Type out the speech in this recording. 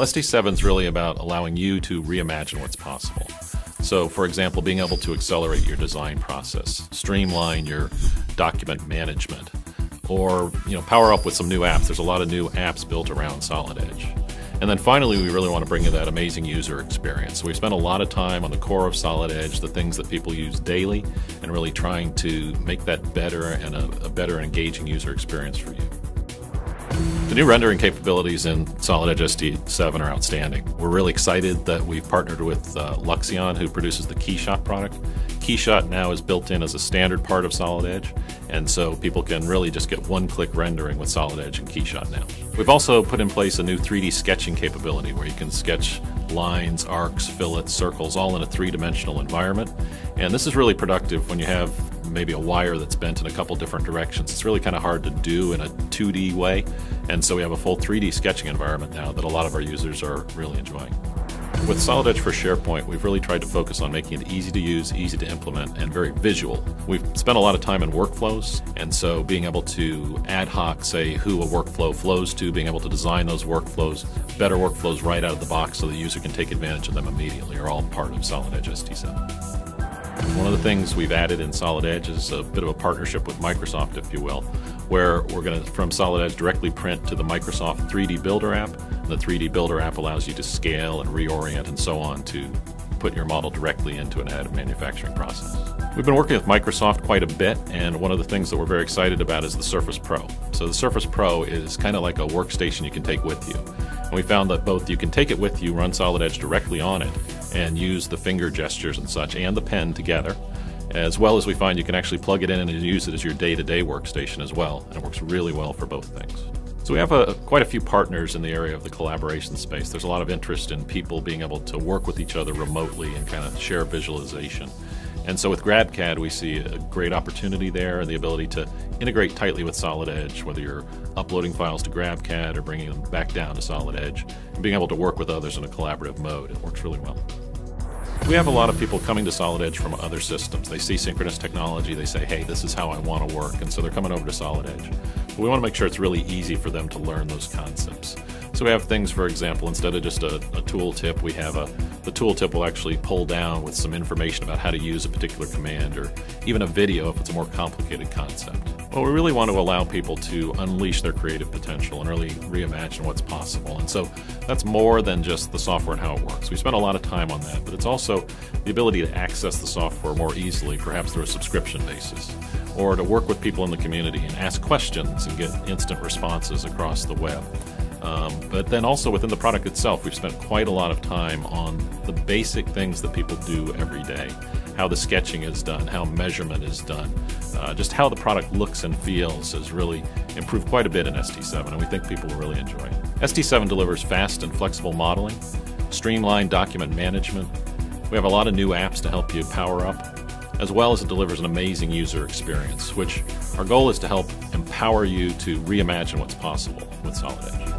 Well, ST7 is really about allowing you to reimagine what's possible. So, for example, being able to accelerate your design process, streamline your document management, or you know, power up with some new apps. There's a lot of new apps built around Solid Edge. And then finally, we really want to bring you that amazing user experience. So we spent a lot of time on the core of Solid Edge, the things that people use daily, and really trying to make that better and a, a better engaging user experience for you. The new rendering capabilities in Solid Edge ST7 are outstanding. We're really excited that we've partnered with uh, Luxion, who produces the Keyshot product. Keyshot now is built in as a standard part of Solid Edge, and so people can really just get one click rendering with Solid Edge and Keyshot now. We've also put in place a new 3D sketching capability where you can sketch lines, arcs, fillets, circles, all in a three dimensional environment. And this is really productive when you have maybe a wire that's bent in a couple different directions. It's really kind of hard to do in a 2D way, and so we have a full 3D sketching environment now that a lot of our users are really enjoying. With Solid Edge for SharePoint, we've really tried to focus on making it easy to use, easy to implement, and very visual. We've spent a lot of time in workflows, and so being able to ad hoc say who a workflow flows to, being able to design those workflows, better workflows right out of the box so the user can take advantage of them immediately are all part of Solid Edge ST7. One of the things we've added in Solid Edge is a bit of a partnership with Microsoft, if you will, where we're going to, from Solid Edge, directly print to the Microsoft 3D Builder app. The 3D Builder app allows you to scale and reorient and so on to put your model directly into an additive manufacturing process. We've been working with Microsoft quite a bit, and one of the things that we're very excited about is the Surface Pro. So, the Surface Pro is kind of like a workstation you can take with you. And we found that both you can take it with you, run Solid Edge directly on it, and use the finger gestures and such and the pen together. As well as we find you can actually plug it in and use it as your day to day workstation as well. And it works really well for both things. So we have a, quite a few partners in the area of the collaboration space. There's a lot of interest in people being able to work with each other remotely and kind of share visualization. And so with GrabCAD, we see a great opportunity there and the ability to integrate tightly with Solid Edge, whether you're uploading files to GrabCAD or bringing them back down to Solid Edge, and being able to work with others in a collaborative mode. It works really well. We have a lot of people coming to Solid Edge from other systems. They see synchronous technology, they say, hey, this is how I want to work, and so they're coming over to Solid Edge. But we want to make sure it's really easy for them to learn those concepts. So we have things, for example, instead of just a, a tooltip, we have a the tooltip will actually pull down with some information about how to use a particular command or even a video if it's a more complicated concept. Well, we really want to allow people to unleash their creative potential and really reimagine what's possible. And so that's more than just the software and how it works. We spent a lot of time on that, but it's also the ability to access the software more easily, perhaps through a subscription basis, or to work with people in the community and ask questions and get instant responses across the web. Um, but then also within the product itself, we've spent quite a lot of time on the basic things that people do every day how the sketching is done, how measurement is done, uh, just how the product looks and feels has really improved quite a bit in ST7, and we think people will really enjoy it. ST7 delivers fast and flexible modeling, streamlined document management. We have a lot of new apps to help you power up, as well as it delivers an amazing user experience, which our goal is to help empower you to reimagine what's possible with Solid Edge.